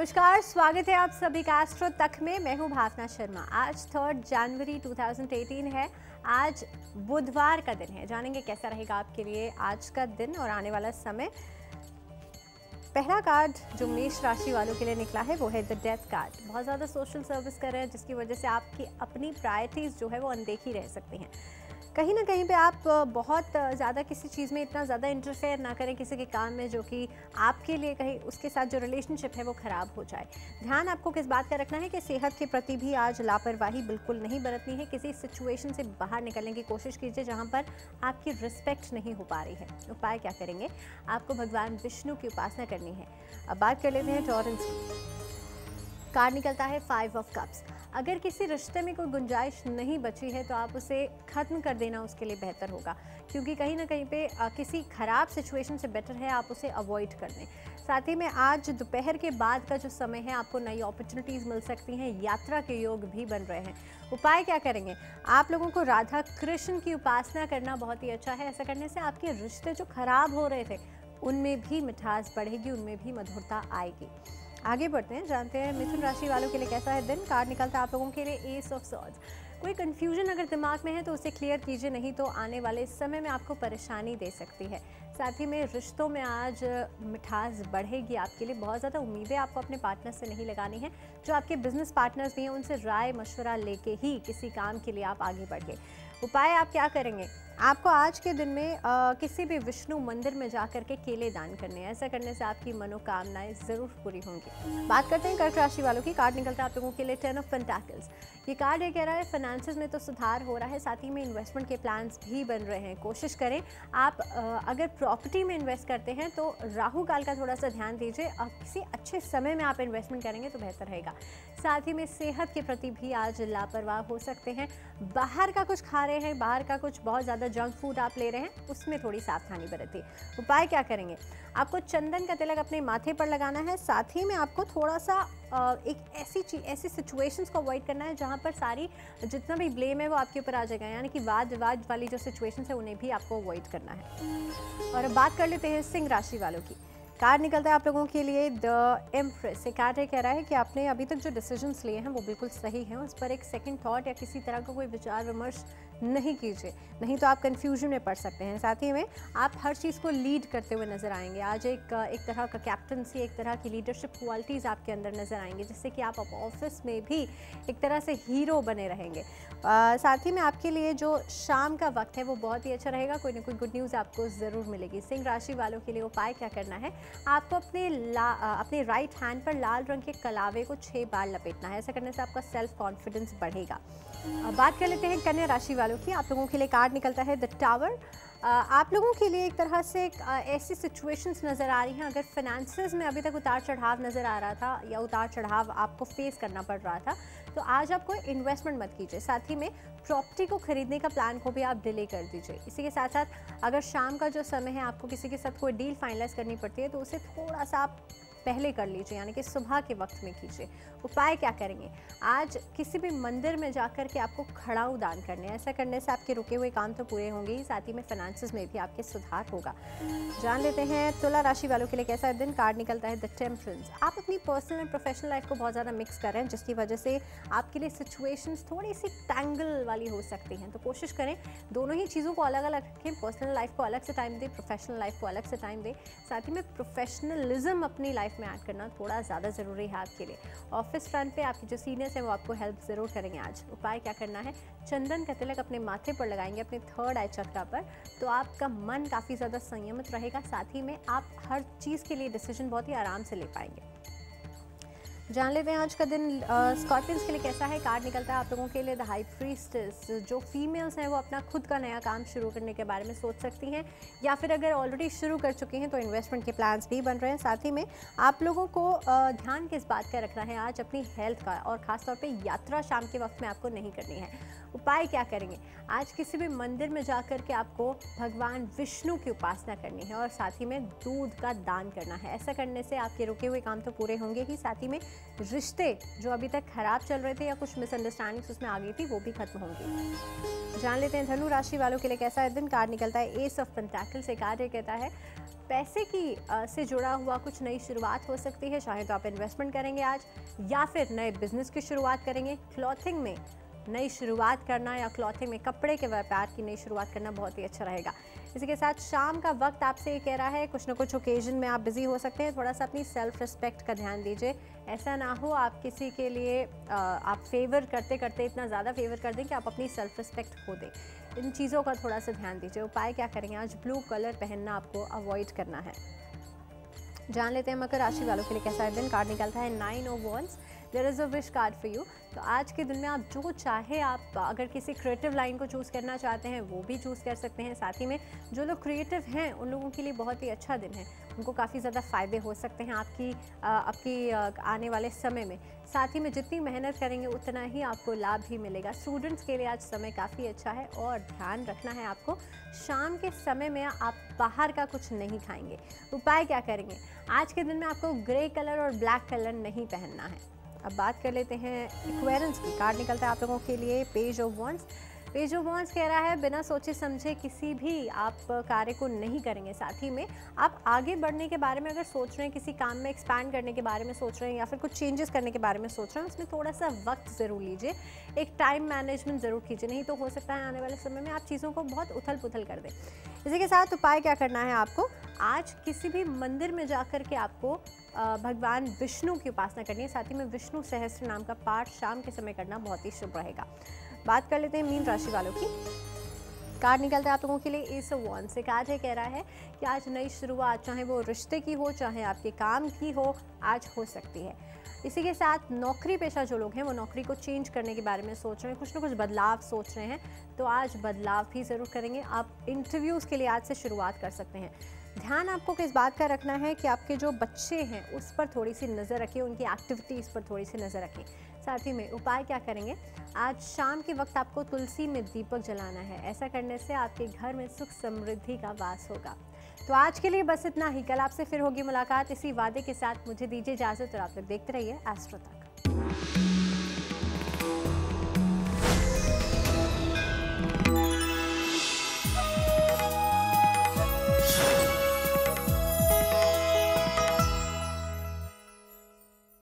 नमस्कार, स्वागत है आप सभी का एस्ट्रो तक में। मैं हूँ भावना शर्मा। आज थर्ड जनवरी 2018 है। आज बुधवार का दिन है। जानेंगे कैसा रहेगा आपके लिए आज का दिन और आने वाला समय। पहला कार्ड जो मेष राशि वालों के लिए निकला है, वो है द डेथ कार्ड बहुत ज़्यादा सोशल सर्विस कर रहे हैं, जिसकी वजह से आपकी अपनी प्रायरिटीज़ जो है वो अनदेखी रह सकती हैं। कहीं ना कहीं पे आप बहुत ज़्यादा किसी चीज़ में इतना ज़्यादा इंटरफेयर ना करें किसी के काम में, जो कि आपके लिए कहीं उसके साथ जो रिलेशनशिप है वो ख़राब हो जाए। ध्यान आपको किस बात का रखना है कि सेहत के प्रति भी आज लापरवाही बिल्कुल नहीं बरतनी है। किसी सिचुएशन से बाहर निकलने की कोशिश कीजिए जहाँ पर आपकी रिस्पेक्ट नहीं हो पा रही है। उपाय क्या करेंगे? आपको भगवान विष्णु की उपासना करनी है। अब बात कर लेते हैं टॉरेंस की। कार्ड निकलता है फाइव ऑफ़ कप्स अगर किसी रिश्ते में कोई गुंजाइश नहीं बची है तो आप उसे ख़त्म कर देना उसके लिए बेहतर होगा। क्योंकि कहीं ना कहीं पे किसी ख़राब सिचुएशन से बेटर है, आप उसे अवॉइड कर दें। साथ ही में आज दोपहर के बाद का जो समय है, आपको नई अपॉर्चुनिटीज़ मिल सकती हैं, यात्रा के योग भी बन रहे हैं। उपाय क्या करेंगे? आप लोगों को राधा कृष्ण की उपासना करना बहुत ही अच्छा है। ऐसा करने से आपके रिश्ते जो खराब हो रहे थे, उनमें भी मिठास बढ़ेगी, उनमें भी मधुरता आएगी। आगे बढ़ते हैं, जानते हैं मिथुन राशि वालों के लिए कैसा है दिन? कार्ड निकलता है आप लोगों के लिए एस ऑफ़ सॉर्ड्स कोई कन्फ्यूज़न अगर दिमाग में है तो उसे क्लियर कीजिए, नहीं तो आने वाले समय में आपको परेशानी दे सकती है। साथ ही में रिश्तों में आज मिठास बढ़ेगी आपके लिए। बहुत ज़्यादा उम्मीदें आपको अपने पार्टनर से नहीं लगानी है। जो आपके बिज़नेस पार्टनर्स भी हैं, उनसे राय मशवरा लेके ही किसी काम के लिए आप आगे बढ़िए। उपाय आप क्या करेंगे? आपको आज के दिन में आ, किसी भी विष्णु मंदिर में जाकर के केले दान करने हैं। ऐसा करने से आपकी मनोकामनाएँ ज़रूर पूरी होंगी। बात करते हैं कर्क राशि वालों की। कार्ड निकलता है आप लोगों के लिए टेन ऑफ़ पेंटाकल्स ये कार्ड ये कह रहा है फाइनेंसिस में तो सुधार हो रहा है साथ ही में इन्वेस्टमेंट के प्लान्स भी बन रहे हैं। कोशिश करें आप अगर प्रॉपर्टी में इन्वेस्ट करते हैं तो राहु काल का थोड़ा सा ध्यान दीजिए। और किसी अच्छे समय में आप इन्वेस्टमेंट करेंगे तो बेहतर रहेगा। साथ ही में सेहत के प्रति भी आज लापरवाह हो सकते हैं। बाहर का कुछ खा रहे हैं बाहर का कुछ बहुत ज़्यादा जंक फ़ूड आप ले रहे हैं, उसमें थोड़ी सावधानी बरतिए उपाय क्या करेंगे? आपको चंदन का तिलक अपने माथे पर लगाना है, साथ ही में आपको थोड़ा सा एक ऐसी चीज़ ऐसी सिचुएशंस को अवॉइड करना है, जहाँ पर सारी, जितना भी ब्लेम है वो आपके ऊपर आ जाएगा। यानी कि वाद विवाद वाली जो सिचुएशन है, उन्हें भी आपको अवॉइड करना है। और अब बात कर लेते हैं सिंह राशि वालों की। कार्ड निकलता है आप लोगों के लिए द एम्प्रेस ये कार्ड कह रहा है कि आपने अभी तक जो डिसीजंस लिए हैं, वो बिल्कुल सही हैं। उस पर एक सेकंड थॉट या किसी तरह का को कोई विचार विमर्श नहीं कीजिए, नहीं तो आप कन्फ्यूज़न में पड़ सकते हैं। साथ ही में आप हर चीज़ को लीड करते हुए नज़र आएँगे। आज एक एक तरह का कैप्टनसी एक तरह की लीडरशिप क्वालिटीज़ आपके अंदर नज़र आएँगे, जिससे कि आप ऑफ़िस में भी एक तरह से हीरो बने रहेंगे। साथ ही में आपके लिए जो शाम का वक्त है, वो बहुत ही अच्छा रहेगा। कोई ना कोई गुड न्यूज़ आपको ज़रूर मिलेगी। सिंह राशि वालों के लिए उपाय क्या करना है? आपको अपने ला अपने राइट हैंड पर लाल रंग के कलावे को छः बार लपेटना है। ऐसा करने से आपका सेल्फ कॉन्फिडेंस बढ़ेगा बात कर लेते हैं कन्या राशि वालों की, आप लोगों के लिए कार्ड निकलता है द टावर। आप लोगों के लिए एक तरह से एक ऐसी सिचुएशंस नज़र आ रही हैं, अगर फाइनेंसेस में अभी तक उतार चढ़ाव नज़र आ रहा था या उतार चढ़ाव आपको फेस करना पड़ रहा था तो आज आप कोई इन्वेस्टमेंट मत कीजिए। साथ ही में प्रॉपर्टी को खरीदने का प्लान को भी आप डिले कर दीजिए। इसी के साथ साथ अगर शाम का जो समय है, आपको किसी के साथ कोई डील फाइनलाइज करनी पड़ती है तो उसे थोड़ा सा आप पहले कर लीजिए, यानी कि सुबह के वक्त में कीजिए। उपाय क्या करेंगे? आज किसी भी मंदिर में जाकर के आपको खड़ाऊ दान करने ऐसा करने से आपके रुके हुए काम तो पूरे होंगे ही, साथ ही में फाइनेंसिस में भी आपके सुधार होगा। जान लेते हैं, तुला राशि वालों के लिए कैसा दिन कार्ड निकलता है द टेम्परेंस आप अपनी पर्सनल एंड प्रोफेशनल लाइफ को बहुत ज़्यादा मिक्स कर रहे हैं, जिसकी वजह से आपके लिए सिचुएशन थोड़ी सी टैंगल वाली हो सकती हैं। तो कोशिश करें, दोनों ही चीज़ों को अलग अलग रखें। पर्सनल लाइफ को अलग से टाइम दें प्रोफेशनल लाइफ को अलग से टाइम दें। साथ ही में प्रोफेशनलिज्म अपनी लाइफ लाइफ में ऐड करना थोड़ा ज़्यादा ज़रूरी है आपके लिए। ऑफ़िस फ्रंट पे आपके जो सीनियर्स हैं वो आपको हेल्प ज़रूर करेंगे आज। उपाय क्या करना है? चंदन का तिलक अपने माथे पर लगाएँगे, अपने थर्ड आई चक्रा पर तो आपका मन काफ़ी ज़्यादा संयमित रहेगा, साथ ही में आप हर चीज़ के लिए डिसीज़न बहुत ही आराम से ले पाएँगे। जान लेते हैं आज का दिन स्कॉर्पियंस के लिए कैसा है? कार्ड निकलता है आप लोगों के लिए। द हाई प्रीस्टेस जो फीमेल्स हैं, वो अपना खुद का नया काम शुरू करने के बारे में सोच सकती हैं। या फिर अगर ऑलरेडी शुरू कर चुकी हैं तो इन्वेस्टमेंट के प्लान्स भी बन रहे हैं। साथ ही में आप लोगों को ध्यान किस बात का रखना है आज? अपनी हेल्थ का, और ख़ासतौर पर यात्रा शाम के वक्त में आपको नहीं करनी है। उपाय क्या करेंगे? आज किसी भी मंदिर में जा कर के आपको भगवान विष्णु की उपासना करनी है और साथ ही में दूध का दान करना है। ऐसा करने से आपके रुके हुए काम तो पूरे होंगे ही साथ ही में रिश्ते जो अभी तक खराब चल रहे थे या कुछ मिसअंडरस्टैंडिंग्स उसमें आ गई थी वो भी खत्म होंगी। जान लेते हैं धनु राशि वालों के लिए कैसा दिन? कार्ड निकलता है एस ऑफ़ पेंटैकल से कार्य कहता है। पैसे की आ, से जुड़ा हुआ कुछ नई शुरुआत हो सकती है चाहे तो आप इन्वेस्टमेंट करेंगे आज या फिर नए बिज़नेस की शुरुआत करेंगे। क्लॉथिंग में नई शुरुआत करना या क्लॉथिंग में कपड़े के व्यापार की नई शुरुआत करना बहुत ही अच्छा रहेगा। इसी के साथ शाम का वक्त आपसे ये कह रहा है, कुछ ना कुछ ओकेजन में आप बिज़ी हो सकते हैं। थोड़ा सा अपनी सेल्फ रिस्पेक्ट का ध्यान दीजिए। ऐसा ना हो आप किसी के लिए आप फेवर करते करते इतना ज़्यादा फेवर कर दें कि आप अपनी सेल्फ रिस्पेक्ट खो दें। इन चीज़ों का थोड़ा सा ध्यान दीजिए। उपाय क्या करेंगे? आज ब्लू कलर पहनना आपको अवॉइड करना है। जान लेते हैं मकर राशि वालों के लिए कैसा दिन कार्ड निकलता है nine of wands there is a wish card for you तो आज के दिन में आप जो चाहे आप, अगर किसी क्रिएटिव लाइन को चूज़ करना चाहते हैं, वो भी चूज़ कर सकते हैं। साथ ही में जो लोग क्रिएटिव हैं, उन लोगों के लिए बहुत ही अच्छा दिन है। उनको काफ़ी ज़्यादा फ़ायदे हो सकते हैं आपकी आपकी आने वाले समय में। साथ ही में जितनी मेहनत करेंगे, उतना ही आपको लाभ भी मिलेगा। स्टूडेंट्स के लिए आज समय काफ़ी अच्छा है और ध्यान रखना है आपको। शाम के समय में आप बाहर का कुछ नहीं खाएँगे। उपाय क्या करेंगे? आज के दिन में आपको ग्रे कलर और ब्लैक कलर नहीं पहनना है। अब बात कर लेते हैं इक्वेरेंस की। कार्ड निकलता है आप लोगों के लिए page of wands page of wands कह रहा है, बिना सोचे समझे किसी भी आप कार्य को नहीं करेंगे। साथ ही में आप आगे बढ़ने के बारे में अगर सोच रहे हैं, किसी काम में एक्सपैंड करने के बारे में सोच रहे हैं या फिर कुछ चेंजेस करने के बारे में सोच रहे हैं, उसमें थोड़ा सा वक्त ज़रूर लीजिए। एक टाइम मैनेजमेंट ज़रूर कीजिए। नहीं तो हो सकता है आने वाले समय में आप चीज़ों को बहुत उथल पुथल कर दें। इसी के साथ उपाय क्या करना है आपको? आज किसी भी मंदिर में जाकर के आपको भगवान विष्णु की उपासना करनी है। साथ ही में विष्णु सहस्त्र नाम का पाठ शाम के समय करना बहुत ही शुभ रहेगा। बात कर लेते हैं मीन राशि वालों की। कार्ड निकलता है आप लोगों के लिए एस वन से। कार्ड है कह रहा है कि आज नई शुरुआत, चाहे वो रिश्ते की हो, चाहे आपके काम की हो, आज हो सकती है। इसी के साथ नौकरी पेशा जो लोग हैं, वो नौकरी को चेंज करने के बारे में सोच रहे हैं। कुछ ना कुछ बदलाव सोच रहे हैं तो आज बदलाव भी ज़रूर करेंगे। आप इंटरव्यूज़ के लिए आज से शुरुआत कर सकते हैं। ध्यान आपको किस बात का रखना है कि आपके जो बच्चे हैं, उस पर थोड़ी सी नज़र रखें, उनकी एक्टिविटीज़ पर थोड़ी सी नज़र रखें। साथ ही में उपाय क्या करेंगे? आज शाम के वक्त आपको तुलसी में दीपक जलाना है। ऐसा करने से आपके घर में सुख समृद्धि का वास होगा। तो आज के लिए बस इतना ही। कल आपसे फिर होगी मुलाकात। इसी वादे के साथ मुझे दीजिए इजाज़त और आप लोग देखते रहिए एस्ट्रो तक